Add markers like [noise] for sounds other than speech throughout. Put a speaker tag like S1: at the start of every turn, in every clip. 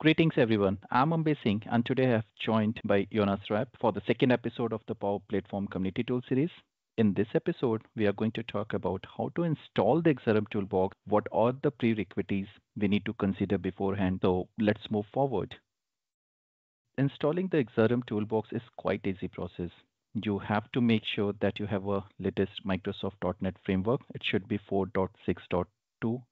S1: Greetings, everyone. I'm Ambesh Singh, and today I have joined by Jonas Rapp for the second episode of the Power Platform Community Tool Series. In this episode, we are going to talk about how to install the XRM Toolbox, what are the prerequisites we need to consider beforehand. So let's move forward. Installing the XRM Toolbox is quite easy process. You have to make sure that you have a latest Microsoft.NET framework. It should be 4.6.2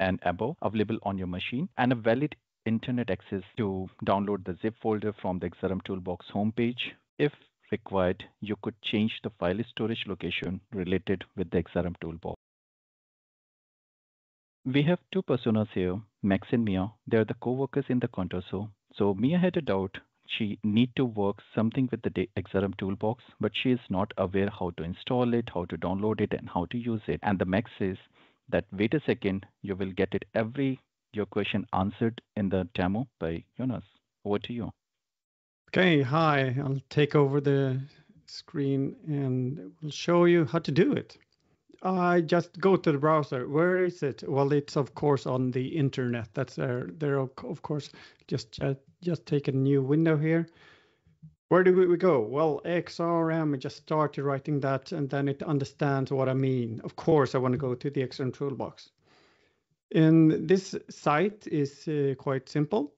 S1: and above available on your machine and a valid internet access to download the zip folder from the XRM Toolbox homepage. If required, you could change the file storage location related with the XRM Toolbox. We have two personas here, Max and Mia. They're the co-workers in the Contoso. So Mia had a doubt. She need to work something with the XRM Toolbox, but she is not aware how to install it, how to download it, and how to use it. And the Max says that wait a second, you will get it every your question answered in the demo by Jonas. Over to you.
S2: Okay, hi. I'll take over the screen and we'll show you how to do it. I just go to the browser. Where is it? Well, it's of course on the internet. That's there. There, of course. Just uh, just take a new window here. Where do we go? Well, XRM. I just started writing that, and then it understands what I mean. Of course, I want to go to the XRM toolbox. This site is uh, quite simple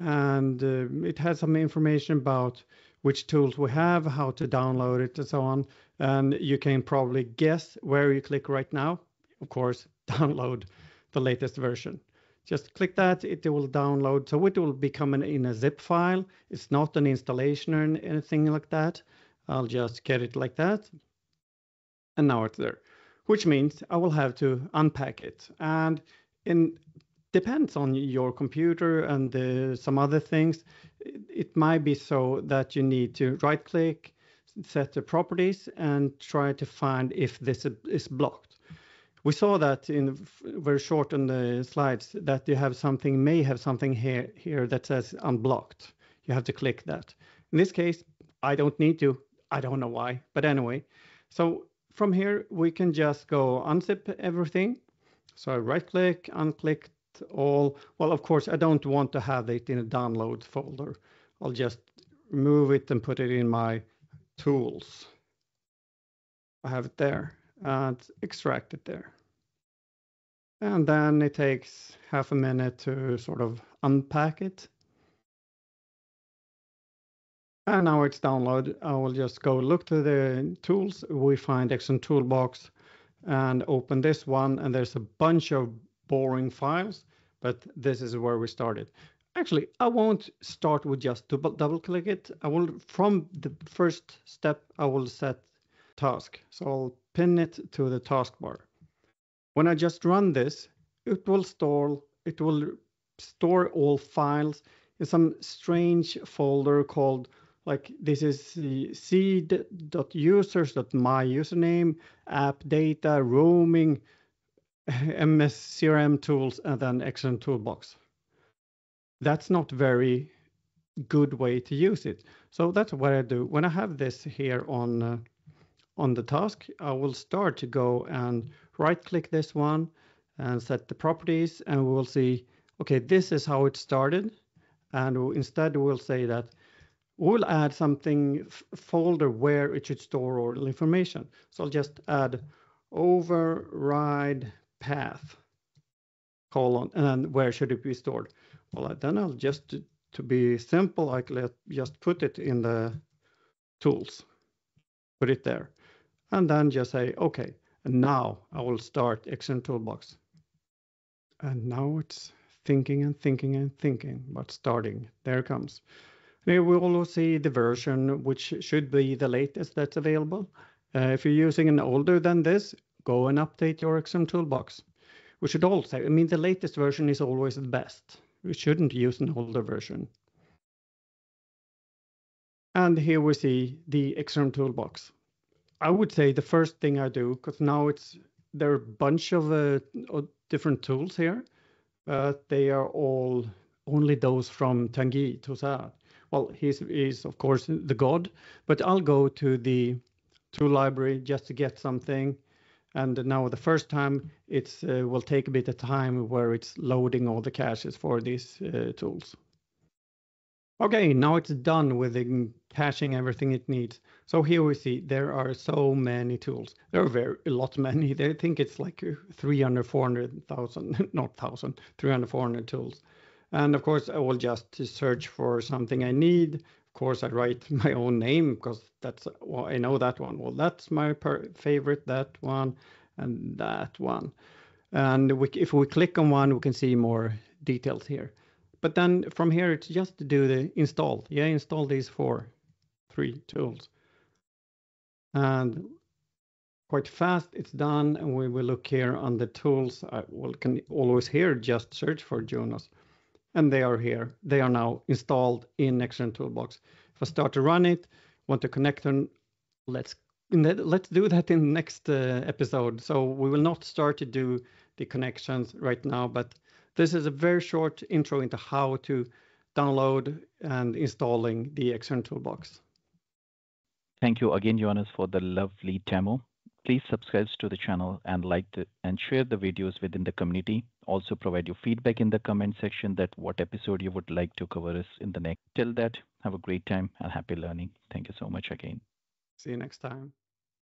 S2: and uh, it has some information about which tools we have, how to download it, and so on. And you can probably guess where you click right now. Of course, [laughs] download the latest version. Just click that, it will download. So it will become an, in a zip file. It's not an installation or anything like that. I'll just get it like that. And now it's there, which means I will have to unpack it. And depends on your computer and some other things. It might be so that you need to right click, set the properties, and try to find if this is blocked. We saw that in very short on the slides that you have something may have something here here that says unblocked. You have to click that. In this case, I don't need to. I don't know why, but anyway. So from here we can just go unzip everything so I right click, unclick all. Well, of course, I don't want to have it in a download folder. I'll just remove it and put it in my tools. I have it there and extract it there. And then it takes half a minute to sort of unpack it. And now it's downloaded. I will just go look to the tools. We find XRM Toolbox and open this one, and there's a bunch of boring files, but this is where we started. Actually, I won't start with just double, double click it. I will, from the first step, I will set task. So I'll pin it to the taskbar. When I just run this, it will store, it will store all files in some strange folder called like this is the seed.users.my username, app data, roaming, [laughs] MS CRM tools, and then XRM toolbox. That's not very good way to use it. So that's what I do. When I have this here on uh, on the task, I will start to go and right click this one and set the properties and we will see, okay, this is how it started. And instead we'll say that we'll add something folder where it should store all the information. So I'll just add override path colon and where should it be stored? Well, then I'll just to be simple, I can just put it in the tools, put it there, and then just say okay. And now I will start XRM Toolbox. And now it's thinking and thinking and thinking, but starting. There it We will also see the version which should be the latest that's available. Uh, if you're using an older than this, go and update your XRM toolbox. We should also, I mean, the latest version is always the best. We shouldn't use an older version. And here we see the XRM toolbox. I would say the first thing I do, because now it's there are a bunch of uh, different tools here, but they are all only those from Tanguy Touzard well, he's, he's of course the god, but I'll go to the tool library just to get something. And now the first time it uh, will take a bit of time where it's loading all the caches for these uh, tools. Okay, now it's done with the caching everything it needs. So here we see there are so many tools. There are very a lot many. I think it's like 300, 400,000, [laughs] not 1,000, 300, 400 tools. And of course, I will just search for something I need. Of course, I write [laughs] my own name because that's, well, I know that one. Well, that's my favorite, that one, and that one. And we, if we click on one, we can see more details here. But then from here, it's just to do the install. Yeah, install these four, three tools. And quite fast, it's done. And we will look here on the tools. I will can always here just search for Jonas. And they are here. They are now installed in XRM Toolbox. If I start to run it, want to connect them, let's let's do that in next uh, episode. So we will not start to do the connections right now, but this is a very short intro into how to download and installing the XRM toolbox.
S1: Thank you again, Jonas, for the lovely demo. Please subscribe to the channel and like the, and share the videos within the community. Also provide your feedback in the comment section that what episode you would like to cover us in the next. Till that, have a great time and happy learning. Thank you so much again.
S2: See you next time.